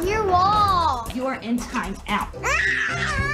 on your wall. You're in time out. Ah!